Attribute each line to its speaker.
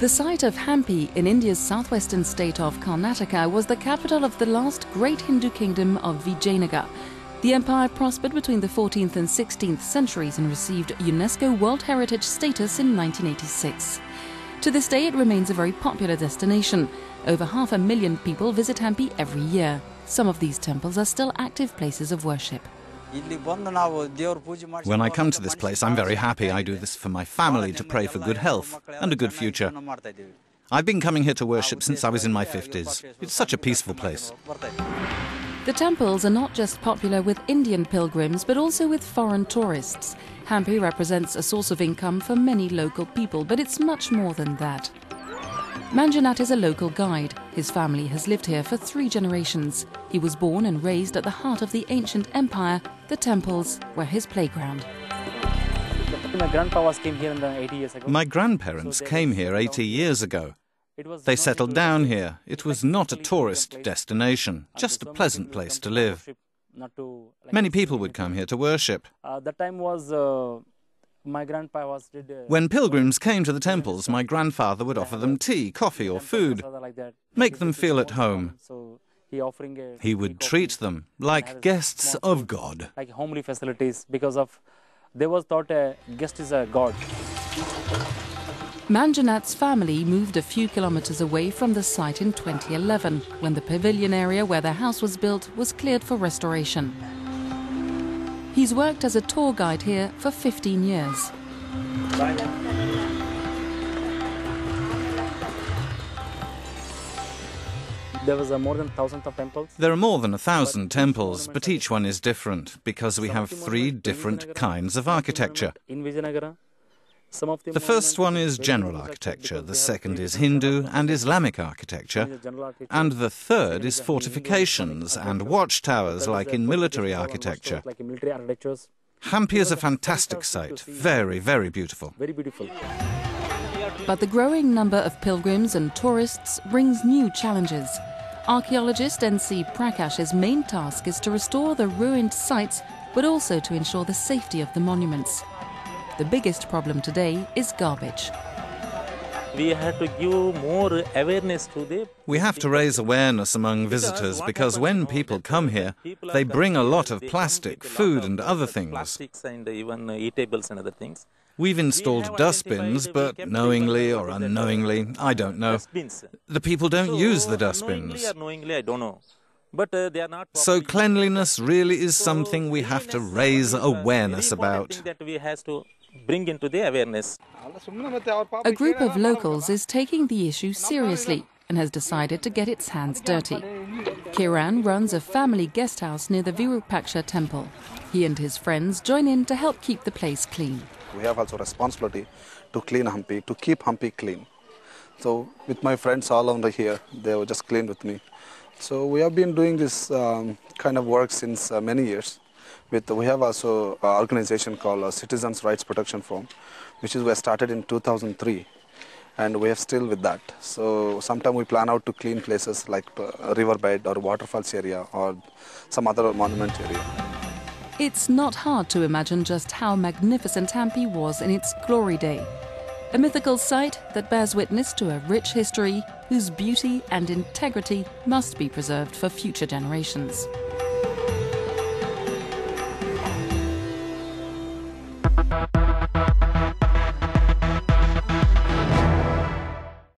Speaker 1: The site of Hampi in India's southwestern state of Karnataka was the capital of the last great Hindu kingdom of Vijayanagar. The empire prospered between the 14th and 16th centuries and received UNESCO World Heritage status in 1986. To this day, it remains a very popular destination. Over half a million people visit Hampi every year. Some of these temples are still active places of worship.
Speaker 2: When I come to this place, I'm very happy. I do this for my family to pray for good health and a good future. I've been coming here to worship since I was in my 50s. It's such a peaceful place.
Speaker 1: The temples are not just popular with Indian pilgrims, but also with foreign tourists. Hampi represents a source of income for many local people, but it's much more than that. Manjunath is a local guide. His family has lived here for three generations. He was born and raised at the heart of the ancient empire. The temples were his playground.
Speaker 3: My grandparents came here 80 years ago.
Speaker 2: My grandparents came here 80 years ago. They settled down here. It was not a tourist destination, just a pleasant place to live. Many people would come here to worship.
Speaker 3: Uh, that time was uh, my grandpa was did. Uh,
Speaker 2: When pilgrims came to the temples, my grandfather would offer them tea, coffee, or food, make them feel at home.
Speaker 3: So he offering a
Speaker 2: He would treat them like guests of God.
Speaker 3: like homely facilities because of they was thought a guest is a god.
Speaker 1: Manjunath's family moved a few kilometers away from the site in 2011 when the pavilion area where their house was built was cleared for restoration. He's worked as a tour guide here for 15 years.
Speaker 3: There was more than thousands of temples.
Speaker 2: There are more than a thousand temples, but each one is different because we have three different kinds of architecture.
Speaker 3: In Vijayanagara, some of them
Speaker 2: The first one is general architecture, the second is Hindu and Islamic architecture, and the third is fortifications and watchtowers like in military architecture.
Speaker 3: like in military architectures,
Speaker 2: Hampi is a fantastic site, very, very
Speaker 3: very beautiful.
Speaker 1: But the growing number of pilgrims and tourists brings new challenges. Archaeologist N.C. Prakash's main task is to restore the ruined sites, but also to ensure the safety of the monuments. The biggest problem today is garbage.
Speaker 4: we have to give more awareness to the
Speaker 2: We have to raise awareness among visitors because when people come here, they bring a lot of plastic, food, and other things.
Speaker 4: and even eatables and other things.
Speaker 2: We've installed dustbins, but knowingly or unknowingly, I don't know. The people don't use the dustbins.
Speaker 4: or knowingly, I don't know. But uh, they are not.
Speaker 2: So cleanliness really is something we have to raise
Speaker 4: is a very
Speaker 2: awareness
Speaker 4: important
Speaker 2: about.
Speaker 4: Thing that we has to bring into the awareness.
Speaker 1: A group of locals is taking the issue seriously and has decided to get its hands dirty. Kiran runs a family guest house near the Virupaksha temple. He and his friends join in to help keep the place clean.
Speaker 5: We have also responsibility to clean Hampi, to keep Hampi clean. So with my friends all over here, they were just clean with me. So we have been doing this um, kind of work since uh, many years. With we have also an organization called uh, Citizens Rights Protection Forum, which is we started in 2003, and we are still with that. So sometimes we plan out to clean places like uh, riverbed or waterfalls area or some other monument area.
Speaker 1: It's not hard to imagine just how magnificent Hampi was in its glory day. A mythical site that bears witness to a rich history whose beauty and integrity must be preserved for future generations.